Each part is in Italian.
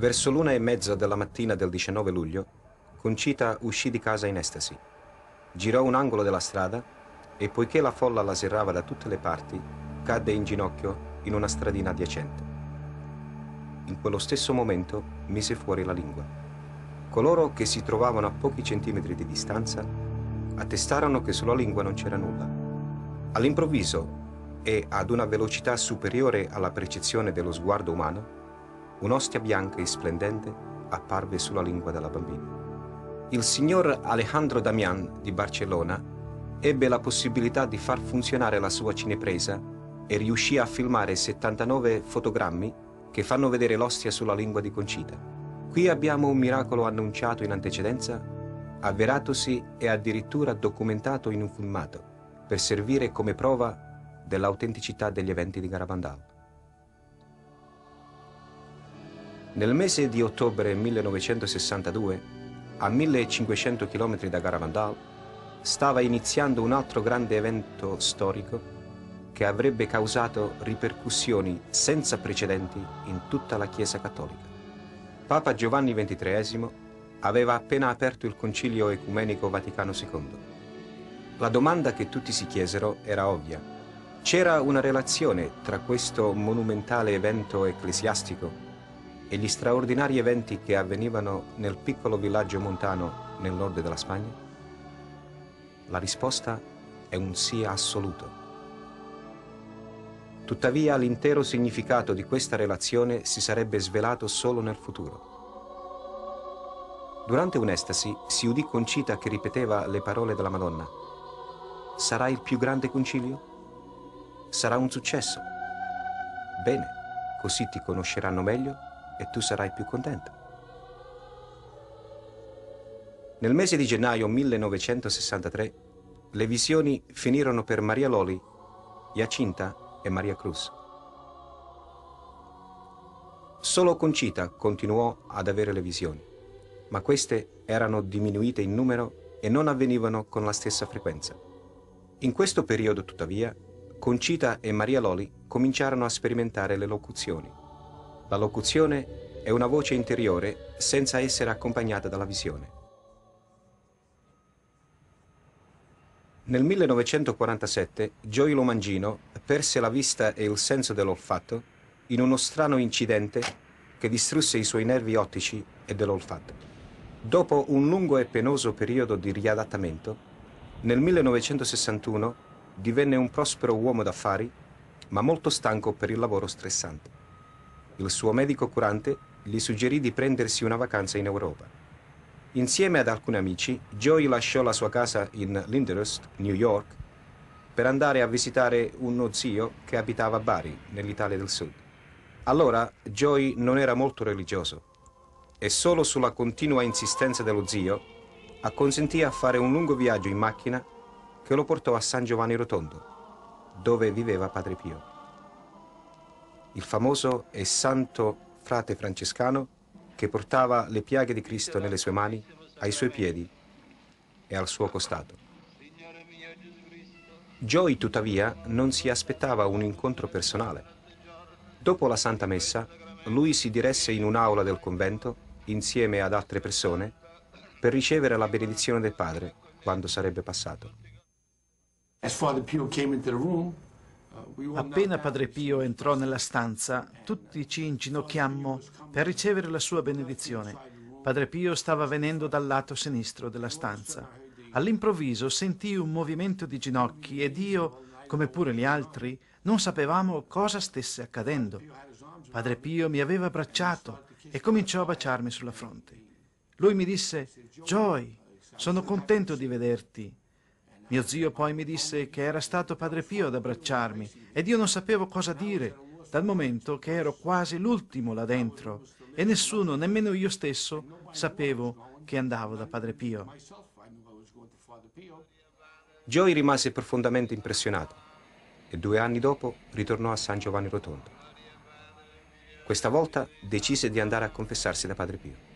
Verso l'una e mezza della mattina del 19 luglio, Concita uscì di casa in estasi. Girò un angolo della strada e poiché la folla la serrava da tutte le parti, cadde in ginocchio in una stradina adiacente. In quello stesso momento mise fuori la lingua. Coloro che si trovavano a pochi centimetri di distanza attestarono che sulla lingua non c'era nulla. All'improvviso e ad una velocità superiore alla percezione dello sguardo umano, un'ostia bianca e splendente apparve sulla lingua della bambina. Il signor Alejandro Damian di Barcellona ebbe la possibilità di far funzionare la sua cinepresa e riuscì a filmare 79 fotogrammi che fanno vedere l'ostia sulla lingua di Concita. Qui abbiamo un miracolo annunciato in antecedenza, avveratosi e addirittura documentato in un filmato, per servire come prova dell'autenticità degli eventi di Garabandal. Nel mese di ottobre 1962, a 1500 km da Garavandal, stava iniziando un altro grande evento storico che avrebbe causato ripercussioni senza precedenti in tutta la Chiesa cattolica. Papa Giovanni XXIII aveva appena aperto il Concilio Ecumenico Vaticano II. La domanda che tutti si chiesero era ovvia. C'era una relazione tra questo monumentale evento ecclesiastico e gli straordinari eventi che avvenivano nel piccolo villaggio montano nel nord della Spagna? La risposta è un sì assoluto. Tuttavia l'intero significato di questa relazione si sarebbe svelato solo nel futuro. Durante un'estasi si udì Concita che ripeteva le parole della Madonna. Sarà il più grande concilio? Sarà un successo? Bene, così ti conosceranno meglio e tu sarai più contento. Nel mese di gennaio 1963 le visioni finirono per Maria Loli, Jacinta e Maria Cruz. Solo Concita continuò ad avere le visioni, ma queste erano diminuite in numero e non avvenivano con la stessa frequenza. In questo periodo, tuttavia, Concita e Maria Loli cominciarono a sperimentare le locuzioni. La locuzione è una voce interiore senza essere accompagnata dalla visione. Nel 1947 Gioilo Mangino perse la vista e il senso dell'olfatto in uno strano incidente che distrusse i suoi nervi ottici e dell'olfatto. Dopo un lungo e penoso periodo di riadattamento, nel 1961 divenne un prospero uomo d'affari, ma molto stanco per il lavoro stressante. Il suo medico curante gli suggerì di prendersi una vacanza in Europa. Insieme ad alcuni amici, Joey lasciò la sua casa in Lyndhurst, New York, per andare a visitare uno zio che abitava a Bari, nell'Italia del Sud. Allora Joey non era molto religioso e solo sulla continua insistenza dello zio acconsentì a fare un lungo viaggio in macchina che lo portò a San Giovanni Rotondo, dove viveva Padre Pio il famoso e santo frate francescano che portava le piaghe di Cristo nelle sue mani, ai suoi piedi e al suo costato. Joy, tuttavia, non si aspettava un incontro personale. Dopo la Santa Messa, lui si diresse in un'aula del convento, insieme ad altre persone, per ricevere la benedizione del Padre quando sarebbe passato. As Father Pio came into the room, Appena Padre Pio entrò nella stanza, tutti ci inginocchiammo per ricevere la sua benedizione. Padre Pio stava venendo dal lato sinistro della stanza. All'improvviso sentii un movimento di ginocchi ed io, come pure gli altri, non sapevamo cosa stesse accadendo. Padre Pio mi aveva abbracciato e cominciò a baciarmi sulla fronte. Lui mi disse, Joy, sono contento di vederti. Mio zio poi mi disse che era stato Padre Pio ad abbracciarmi ed io non sapevo cosa dire, dal momento che ero quasi l'ultimo là dentro e nessuno, nemmeno io stesso, sapevo che andavo da Padre Pio. Joey rimase profondamente impressionato e due anni dopo ritornò a San Giovanni Rotondo. Questa volta decise di andare a confessarsi da Padre Pio.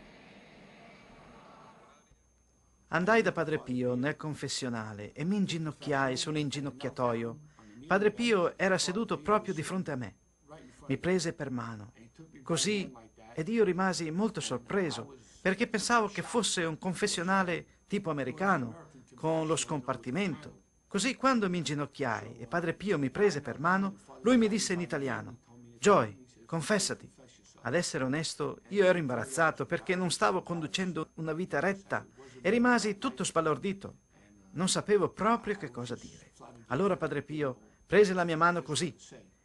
Andai da Padre Pio nel confessionale e mi inginocchiai su un inginocchiatoio. Padre Pio era seduto proprio di fronte a me. Mi prese per mano. Così ed io rimasi molto sorpreso perché pensavo che fosse un confessionale tipo americano, con lo scompartimento. Così quando mi inginocchiai e Padre Pio mi prese per mano, lui mi disse in italiano, Joy, confessati. Ad essere onesto, io ero imbarazzato perché non stavo conducendo una vita retta e rimasi tutto sbalordito. Non sapevo proprio che cosa dire. Allora Padre Pio prese la mia mano così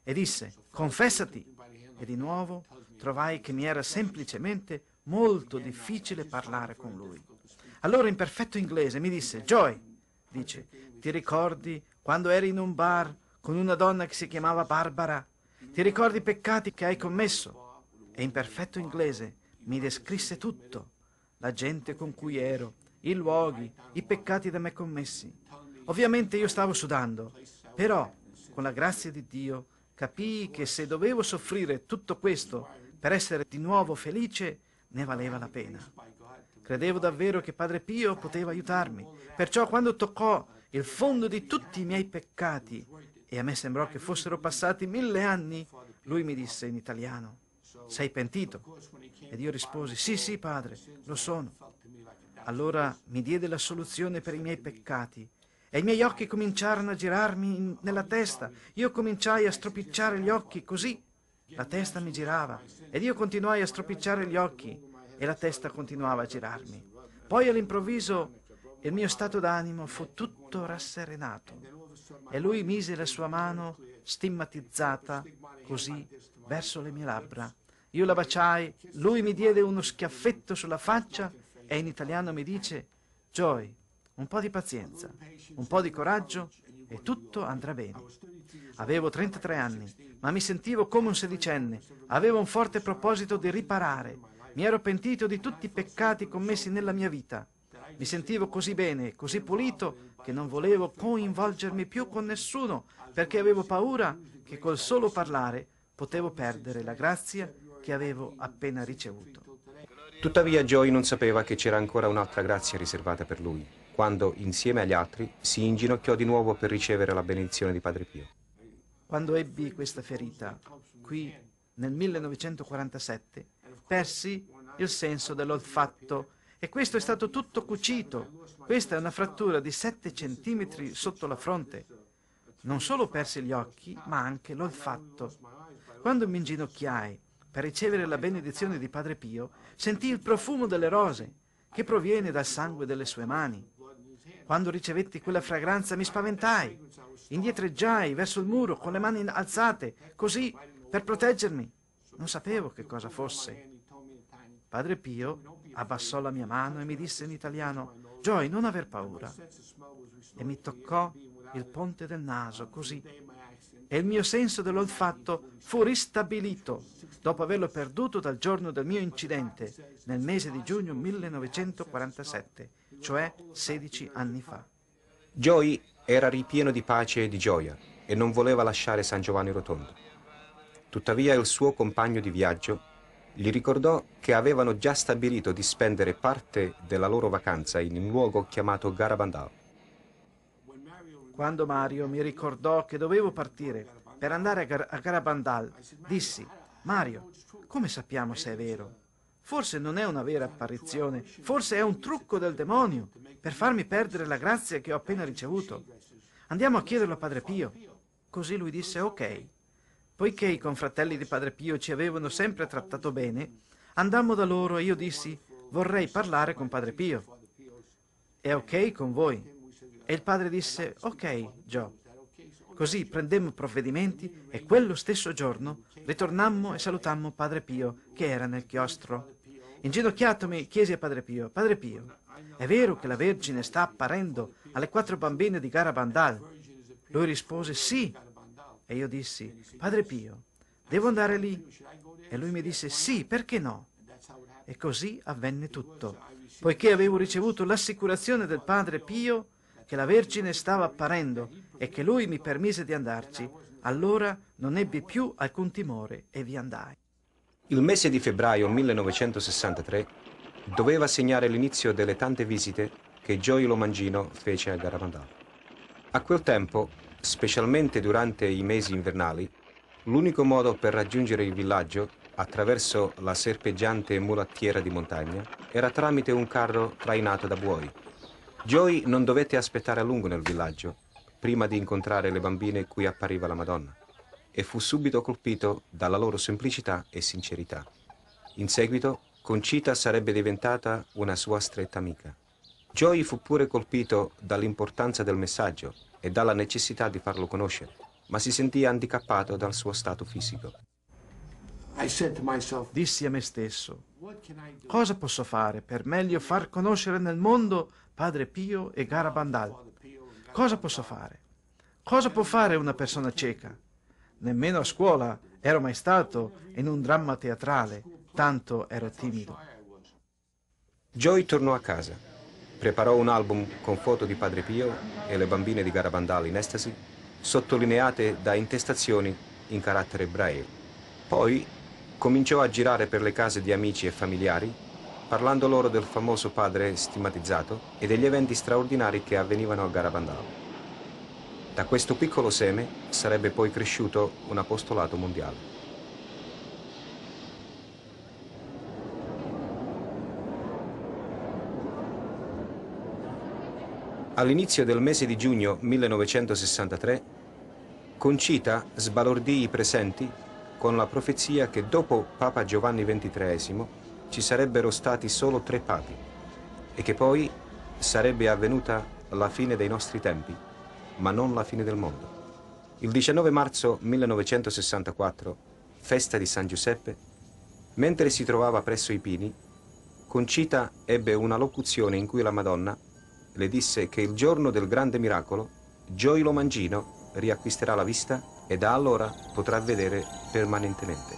e disse, confessati. E di nuovo trovai che mi era semplicemente molto difficile parlare con lui. Allora in perfetto inglese mi disse, Joy, dice, ti ricordi quando eri in un bar con una donna che si chiamava Barbara? Ti ricordi i peccati che hai commesso? E in perfetto inglese mi descrisse tutto, la gente con cui ero, i luoghi, i peccati da me commessi. Ovviamente io stavo sudando, però con la grazia di Dio capii che se dovevo soffrire tutto questo per essere di nuovo felice, ne valeva la pena. Credevo davvero che Padre Pio poteva aiutarmi, perciò quando toccò il fondo di tutti i miei peccati, e a me sembrò che fossero passati mille anni, lui mi disse in italiano, sei pentito? Ed io risposi, sì, sì, padre, lo sono. Allora mi diede la soluzione per i miei peccati e i miei occhi cominciarono a girarmi in, nella testa. Io cominciai a stropicciare gli occhi così. La testa mi girava ed io continuai a stropicciare gli occhi e la testa continuava a girarmi. Poi all'improvviso il mio stato d'animo fu tutto rasserenato e lui mise la sua mano stigmatizzata così verso le mie labbra io la baciai, lui mi diede uno schiaffetto sulla faccia e in italiano mi dice, Joy, un po' di pazienza, un po' di coraggio e tutto andrà bene. Avevo 33 anni, ma mi sentivo come un sedicenne, avevo un forte proposito di riparare, mi ero pentito di tutti i peccati commessi nella mia vita. Mi sentivo così bene, così pulito, che non volevo coinvolgermi più con nessuno, perché avevo paura che col solo parlare potevo perdere la grazia che avevo appena ricevuto. Tuttavia Joy non sapeva che c'era ancora un'altra grazia riservata per lui, quando, insieme agli altri, si inginocchiò di nuovo per ricevere la benedizione di Padre Pio. Quando ebbi questa ferita, qui nel 1947, persi il senso dell'olfatto e questo è stato tutto cucito. Questa è una frattura di 7 centimetri sotto la fronte. Non solo persi gli occhi, ma anche l'olfatto. Quando mi inginocchiai per ricevere la benedizione di Padre Pio, sentii il profumo delle rose che proviene dal sangue delle sue mani. Quando ricevetti quella fragranza mi spaventai, indietreggiai verso il muro con le mani alzate, così per proteggermi. Non sapevo che cosa fosse. Padre Pio abbassò la mia mano e mi disse in italiano, Joy, non aver paura. E mi toccò il ponte del naso, così. E il mio senso dell'olfatto fu ristabilito dopo averlo perduto dal giorno del mio incidente, nel mese di giugno 1947, cioè 16 anni fa. Joey era ripieno di pace e di gioia e non voleva lasciare San Giovanni Rotondo. Tuttavia il suo compagno di viaggio gli ricordò che avevano già stabilito di spendere parte della loro vacanza in un luogo chiamato Garabandal. Quando Mario mi ricordò che dovevo partire per andare a, Gar- a Garabandal, dissi Mario, come sappiamo se è vero? Forse non è una vera apparizione, forse è un trucco del demonio per farmi perdere la grazia che ho appena ricevuto. Andiamo a chiederlo a Padre Pio. Così lui disse ok. Poiché i confratelli di Padre Pio ci avevano sempre trattato bene, andammo da loro e io dissi vorrei parlare con Padre Pio. È ok con voi? E il padre disse ok, Joe. Così prendemmo provvedimenti e quello stesso giorno ritornammo e salutammo Padre Pio, che era nel chiostro. Inginocchiatomi chiesi a Padre Pio, Padre Pio, è vero che la Vergine sta apparendo alle quattro bambine di Garabandal? Lui rispose sì. E io dissi, Padre Pio, devo andare lì? E lui mi disse sì, perché no? E così avvenne tutto. Poiché avevo ricevuto l'assicurazione del Padre Pio, che la Vergine stava apparendo e che lui mi permise di andarci, allora non ebbi più alcun timore e vi andai. Il mese di febbraio 1963 doveva segnare l'inizio delle tante visite che Gioilo Mangino fece a Garavandà. A quel tempo, specialmente durante i mesi invernali, l'unico modo per raggiungere il villaggio attraverso la serpeggiante mulattiera di montagna era tramite un carro trainato da buoi. Joey non dovette aspettare a lungo nel villaggio prima di incontrare le bambine cui appariva la Madonna e fu subito colpito dalla loro semplicità e sincerità. In seguito, Concita sarebbe diventata una sua stretta amica. Joey fu pure colpito dall'importanza del messaggio e dalla necessità di farlo conoscere, ma si sentì handicappato dal suo stato fisico. Dissi a me stesso, cosa posso fare per meglio far conoscere nel mondo Padre Pio e Garabandal? Cosa posso fare? Cosa può fare una persona cieca? Nemmeno a scuola ero mai stato in un dramma teatrale, tanto ero timido. Joy tornò a casa, preparò un album con foto di Padre Pio e le bambine di Garabandal in estasi, sottolineate da intestazioni in carattere braille. Poi cominciò a girare per le case di amici e familiari, parlando loro del famoso padre stigmatizzato e degli eventi straordinari che avvenivano a Garabandal. Da questo piccolo seme sarebbe poi cresciuto un apostolato mondiale. All'inizio del mese di giugno 1963, Concita sbalordì i presenti con la profezia che dopo Papa Giovanni XXIII ci sarebbero stati solo tre papi e che poi sarebbe avvenuta la fine dei nostri tempi ma non la fine del mondo. Il 19 marzo 1964, festa di San Giuseppe, mentre si trovava presso i pini, Concita ebbe una locuzione in cui la Madonna le disse che il giorno del grande miracolo Gioilo Mangino riacquisterà la vista e da allora potrà vedere permanentemente.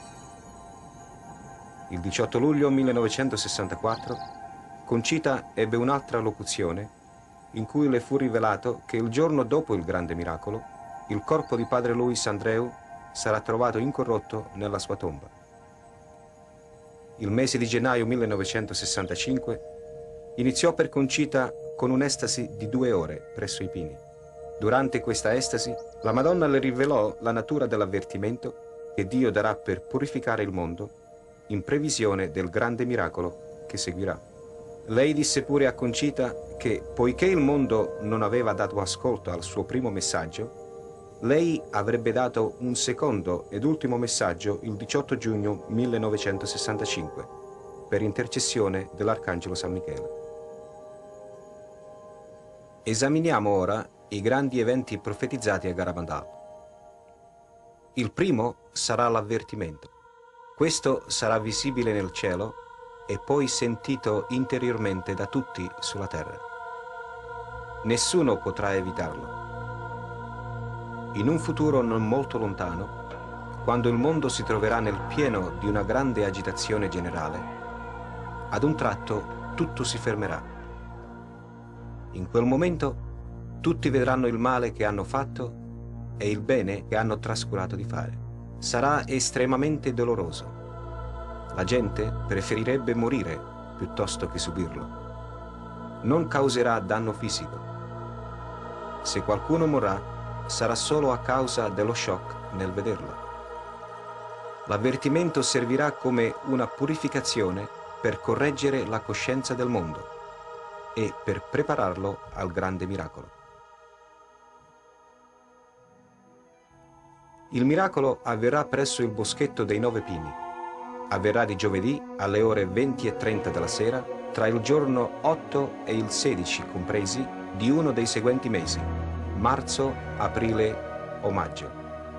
Il 18 luglio 1964 Concita ebbe un'altra locuzione in cui le fu rivelato che il giorno dopo il grande miracolo, il corpo di padre Luis Andreu sarà trovato incorrotto nella sua tomba. Il mese di gennaio 1965 iniziò per Concita con un'estasi di due ore presso i pini. Durante questa estasi, la Madonna le rivelò la natura dell'avvertimento che Dio darà per purificare il mondo in previsione del grande miracolo che seguirà. Lei disse pure a Concita che, poiché il mondo non aveva dato ascolto al suo primo messaggio, lei avrebbe dato un secondo ed ultimo messaggio il 18 giugno 1965, per intercessione dell'Arcangelo San Michele. Esaminiamo ora i grandi eventi profetizzati a Garabandal. Il primo sarà l'avvertimento. Questo sarà visibile nel cielo e poi sentito interiormente da tutti sulla terra. Nessuno potrà evitarlo. In un futuro non molto lontano, quando il mondo si troverà nel pieno di una grande agitazione generale, ad un tratto tutto si fermerà. In quel momento tutti vedranno il male che hanno fatto e il bene che hanno trascurato di fare. Sarà estremamente doloroso la gente preferirebbe morire piuttosto che subirlo. Non causerà danno fisico. Se qualcuno morrà, sarà solo a causa dello shock nel vederlo. L'avvertimento servirà come una purificazione per correggere la coscienza del mondo e per prepararlo al grande miracolo. Il miracolo avverrà presso il boschetto dei nove pini avverrà di giovedì alle ore 20 e 30 della sera tra il giorno 8 e il 16 compresi di uno dei seguenti mesi, marzo, aprile o maggio.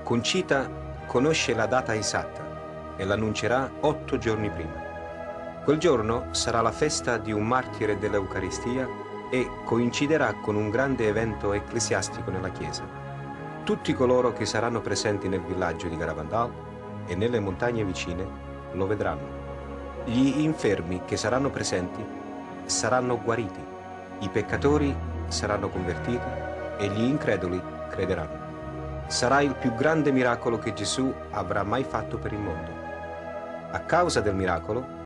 Concita conosce la data esatta e l'annuncerà otto giorni prima. Quel giorno sarà la festa di un martire dell'Eucaristia e coinciderà con un grande evento ecclesiastico nella chiesa. Tutti coloro che saranno presenti nel villaggio di Garavandal e nelle montagne vicine lo vedranno. Gli infermi che saranno presenti saranno guariti, i peccatori saranno convertiti e gli increduli crederanno. Sarà il più grande miracolo che Gesù avrà mai fatto per il mondo. A causa del miracolo,